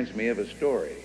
reminds me of a story.